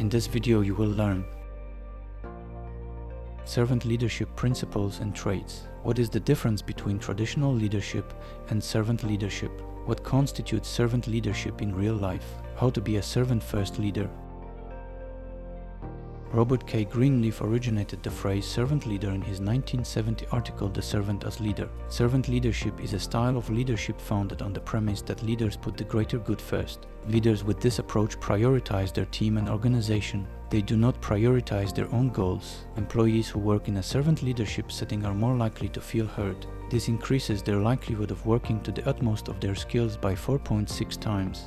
In this video you will learn Servant leadership principles and traits. What is the difference between traditional leadership and servant leadership? What constitutes servant leadership in real life? How to be a servant-first leader? Robert K. Greenleaf originated the phrase servant leader in his 1970 article The Servant as Leader. Servant leadership is a style of leadership founded on the premise that leaders put the greater good first. Leaders with this approach prioritize their team and organization. They do not prioritize their own goals. Employees who work in a servant leadership setting are more likely to feel heard. This increases their likelihood of working to the utmost of their skills by 4.6 times.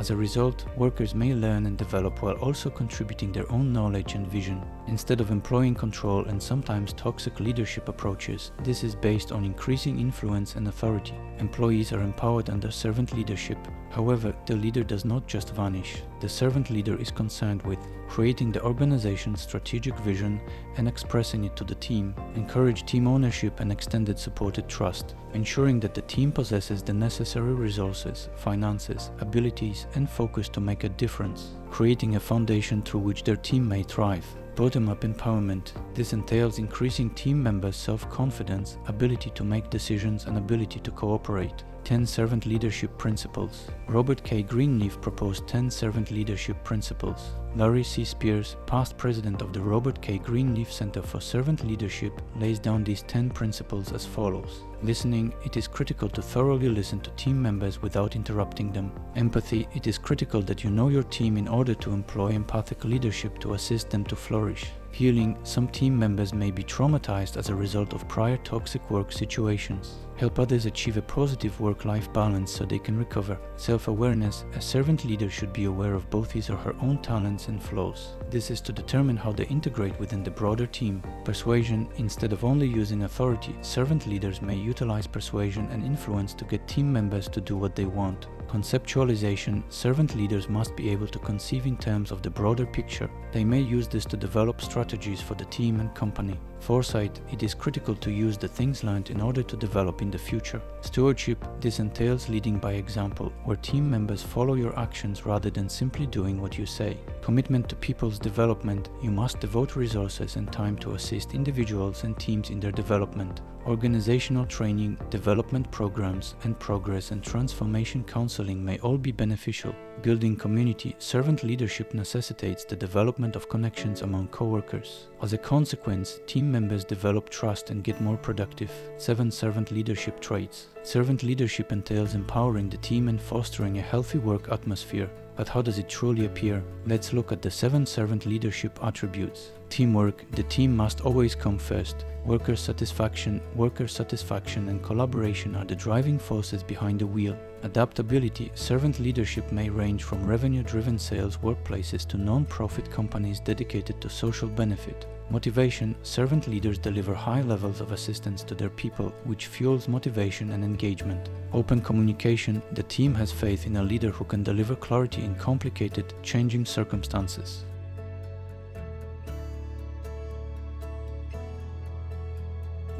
As a result, workers may learn and develop while also contributing their own knowledge and vision. Instead of employing control and sometimes toxic leadership approaches, this is based on increasing influence and authority. Employees are empowered under servant leadership. However, the leader does not just vanish. The servant leader is concerned with creating the organization's strategic vision and expressing it to the team, encourage team ownership and extended supported trust, ensuring that the team possesses the necessary resources, finances, abilities and focus to make a difference, creating a foundation through which their team may thrive. Bottom-up empowerment. This entails increasing team members' self-confidence, ability to make decisions and ability to cooperate. 10 Servant Leadership Principles. Robert K. Greenleaf proposed 10 servant leadership principles. Larry C. Spears, past president of the Robert K. Greenleaf Center for Servant Leadership, lays down these 10 principles as follows. Listening, it is critical to thoroughly listen to team members without interrupting them. Empathy, it is critical that you know your team in order to employ empathic leadership to assist them to flourish. Healing, some team members may be traumatized as a result of prior toxic work situations. Help others achieve a positive work-life balance so they can recover. Self-awareness, a servant leader should be aware of both his or her own talents and flaws. This is to determine how they integrate within the broader team. Persuasion, instead of only using authority, servant leaders may utilize persuasion and influence to get team members to do what they want. Conceptualization, servant leaders must be able to conceive in terms of the broader picture. They may use this to develop strategies for the team and company. Foresight, it is critical to use the things learned in order to develop in the future. Stewardship, this entails leading by example, where team members follow your actions rather than simply doing what you say. Commitment to people's development, you must devote resources and time to assist individuals and teams in their development. Organizational training, development programs, and progress and transformation counseling may all be beneficial. Building community, servant leadership necessitates the development of connections among coworkers. As a consequence, team members develop trust and get more productive. 7 Servant Leadership Traits Servant leadership entails empowering the team and fostering a healthy work atmosphere. But how does it truly appear? Let's look at the 7 servant leadership attributes. Teamwork, the team must always come first. Worker satisfaction, worker satisfaction and collaboration are the driving forces behind the wheel. Adaptability, servant leadership may range from revenue-driven sales workplaces to non-profit companies dedicated to social benefit. Motivation, servant leaders deliver high levels of assistance to their people, which fuels motivation and engagement. Open communication, the team has faith in a leader who can deliver clarity in complicated, changing circumstances.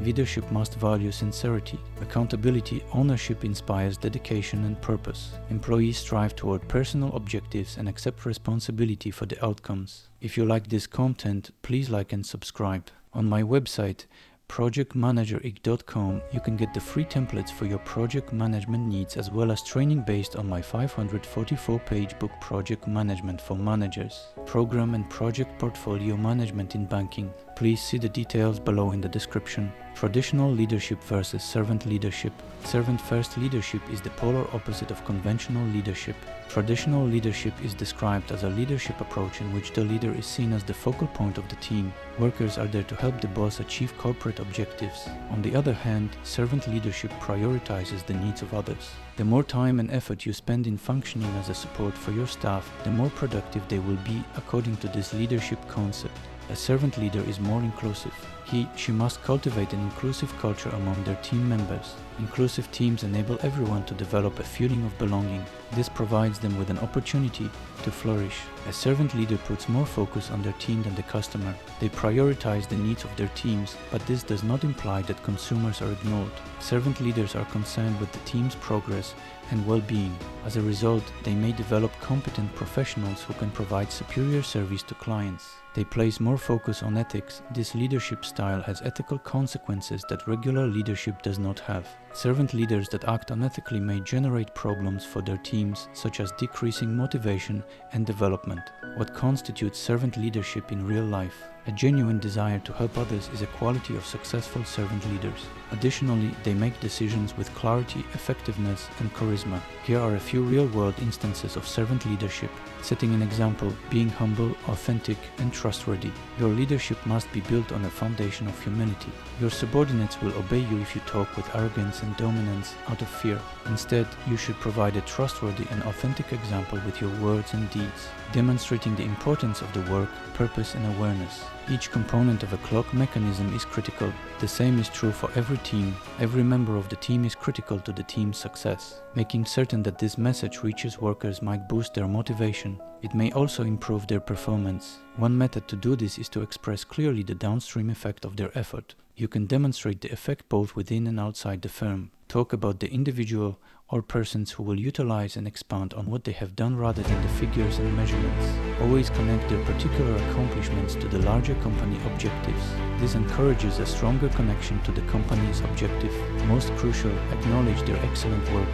Leadership must value sincerity. Accountability, ownership inspires dedication and purpose. Employees strive toward personal objectives and accept responsibility for the outcomes. If you like this content, please like and subscribe. On my website, projectmanageriq.com, you can get the free templates for your project management needs as well as training based on my 544 page book Project Management for Managers, Program and Project Portfolio Management in Banking. Please see the details below in the description. Traditional leadership versus servant leadership. Servant first leadership is the polar opposite of conventional leadership. Traditional leadership is described as a leadership approach in which the leader is seen as the focal point of the team. Workers are there to help the boss achieve corporate objectives. On the other hand, servant leadership prioritizes the needs of others. The more time and effort you spend in functioning as a support for your staff, the more productive they will be according to this leadership concept. A servant leader is more inclusive. He, she must cultivate an inclusive culture among their team members. Inclusive teams enable everyone to develop a feeling of belonging. This provides them with an opportunity to flourish. A servant leader puts more focus on their team than the customer. They prioritize the needs of their teams, but this does not imply that consumers are ignored. Servant leaders are concerned with the team's progress and well-being. As a result, they may develop competent professionals who can provide superior service to clients. They place more focus on ethics. This leadership style has ethical consequences that regular leadership does not have. Servant leaders that act unethically may generate problems for their teams, such as decreasing motivation and development. What constitutes servant leadership in real life? A genuine desire to help others is a quality of successful servant leaders. Additionally, they make decisions with clarity, effectiveness, and charisma. Here are a few real-world instances of servant leadership, setting an example, being humble, authentic, and trustworthy. Your leadership must be built on a foundation of humility. Your subordinates will obey you if you talk with arrogance and dominance out of fear. Instead, you should provide a trustworthy and authentic example with your words and deeds, demonstrating the importance of the work, purpose, and awareness. Each component of a clock mechanism is critical. The same is true for every team. Every member of the team is critical to the team's success. Making certain that this message reaches workers might boost their motivation. It may also improve their performance. One method to do this is to express clearly the downstream effect of their effort. You can demonstrate the effect both within and outside the firm. Talk about the individual or persons who will utilize and expand on what they have done rather than the figures and measurements. Always connect their particular accomplishments to the larger company objectives. This encourages a stronger connection to the company's objective. Most crucial, acknowledge their excellent work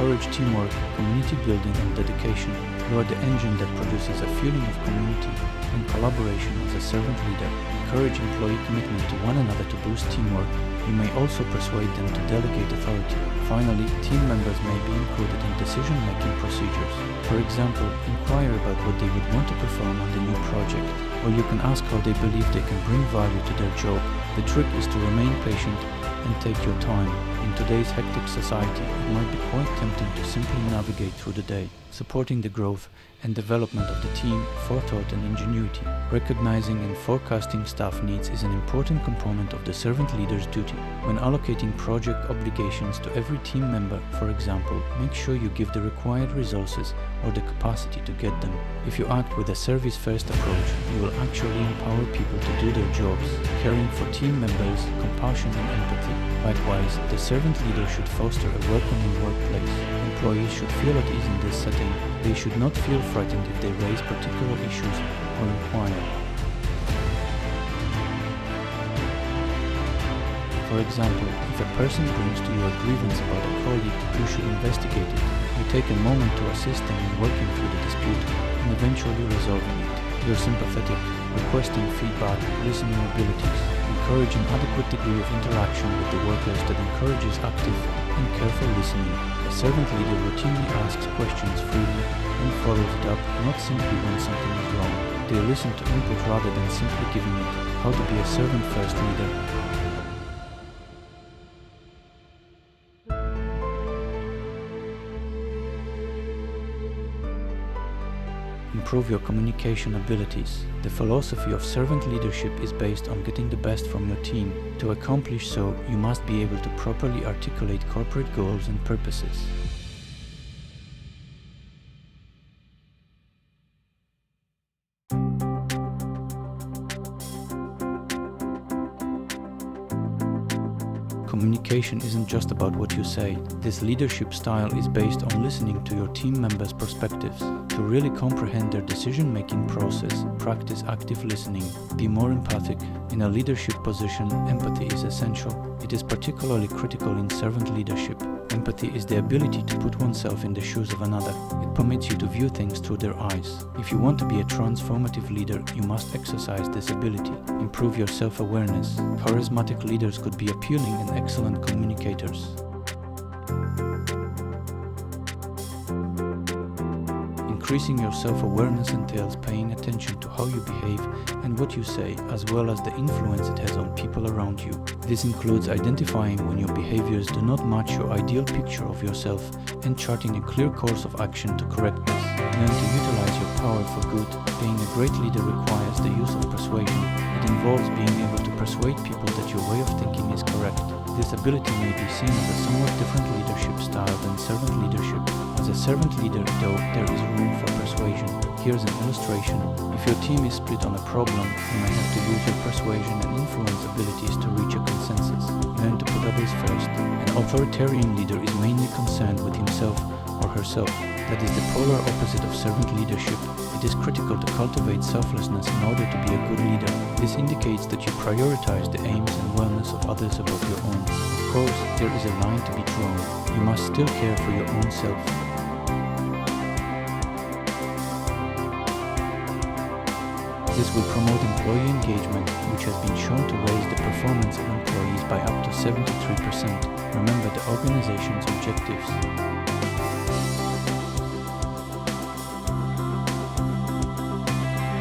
encourage teamwork, community building and dedication. You are the engine that produces a feeling of community and collaboration as a servant leader. Encourage employee commitment to one another to boost teamwork. You may also persuade them to delegate authority. Finally, team members may be included in decision-making procedures. For example, inquire about what they would want to perform on the new project, or you can ask how they believe they can bring value to their job. The trick is to remain patient and take your time. In today's hectic society, it might be quite tempting to simply navigate through the day, supporting the growth and development of the team, forethought and ingenuity. Recognizing and forecasting staff needs is an important component of the servant leader's duty. When allocating project obligations to every team member, for example, make sure you give the required resources or the capacity to get them. If you act with a service-first approach, you will actually empower people to do their jobs, caring for team members, compassion and empathy. Likewise, the servant leader should foster a welcoming workplace. Employees should feel at ease in this setting. They should not feel frightened if they raise particular issues or inquire. For example, if a person brings to you a grievance about a colleague, you should investigate it. You take a moment to assist them in working through the dispute and eventually resolving it. You're sympathetic, requesting feedback, listening abilities, encouraging adequate degree of interaction with the workers that encourages active and careful listening. A servant leader routinely asks questions freely and follows it up not simply when something is wrong. They listen to input rather than simply giving it. How to be a servant-first leader. Improve your communication abilities. The philosophy of servant leadership is based on getting the best from your team. To accomplish so, you must be able to properly articulate corporate goals and purposes. Communication isn't just about what you say. This leadership style is based on listening to your team members' perspectives. To really comprehend their decision-making process, practice active listening, be more empathic. In a leadership position, empathy is essential. It is particularly critical in servant leadership. Empathy is the ability to put oneself in the shoes of another. It permits you to view things through their eyes. If you want to be a transformative leader, you must exercise this ability. Improve your self-awareness. Charismatic leaders could be appealing and excellent communicators. Increasing your self-awareness entails paying attention to how you behave and what you say, as well as the influence it has on people around you. This includes identifying when your behaviors do not match your ideal picture of yourself and charting a clear course of action to correct this. Learn to utilize your power for good. Being a great leader requires the use of persuasion. It involves being able to persuade people that your way of thinking is correct. This ability may be seen as a somewhat different leadership style than servant leadership. As a servant leader, though, there is room for persuasion. Here's an illustration. If your team is split on a problem, you may have to use your persuasion and influence abilities to reach a consensus. Learn to put others first. An authoritarian leader is mainly concerned with himself or herself. That is the polar opposite of servant leadership. It is critical to cultivate selflessness in order to be a good leader. This indicates that you prioritize the aims and wellness of others above your own. Of course, there is a line to be drawn. You must still care for your own self. This will promote employee engagement, which has been shown to raise the performance of employees by up to 73%. Remember the organization's objectives.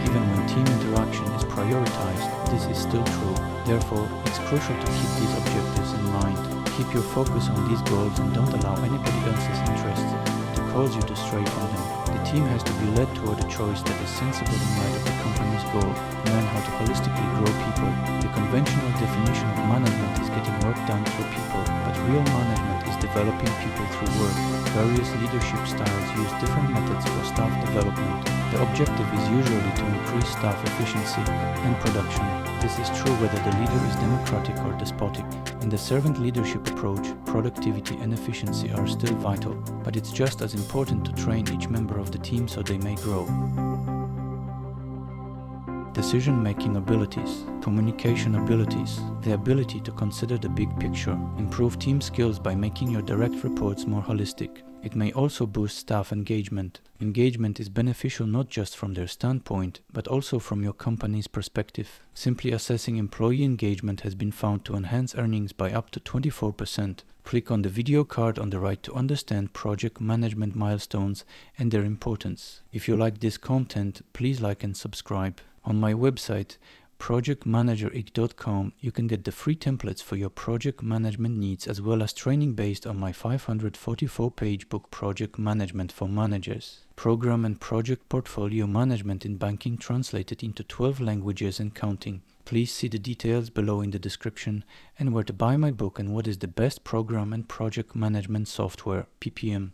Even when team interaction is prioritized, this is still true. Therefore, it's crucial to keep these objectives in mind. Keep your focus on these goals and don't allow anybody else's interests to cause you to stray from them. The team has to be led toward a choice that is sensible in light of the company's goal. Learn how to holistically grow people. The conventional definition of management is getting work done through people, but real management is developing people through work. Various leadership styles use different methods for staff development. The objective is usually to increase staff efficiency and production. This is true whether the leader is democratic or despotic. In the servant leadership approach, productivity and efficiency are still vital, but it's just as important to train each member of the team so they may grow. Decision-making abilities, communication abilities, the ability to consider the big picture, improve team skills by making your direct reports more holistic. It may also boost staff engagement. Engagement is beneficial not just from their standpoint, but also from your company's perspective. Simply assessing employee engagement has been found to enhance earnings by up to 24%. Click on the video card on the right to understand project management milestones and their importance. If you like this content, please like and subscribe. On my website, projectmanageriq.com, you can get the free templates for your project management needs as well as training based on my 544 page book Project Management for Managers. Program and project portfolio management in banking translated into 12 languages and counting. Please see the details below in the description and where to buy my book and what is the best program and project management software, PPM.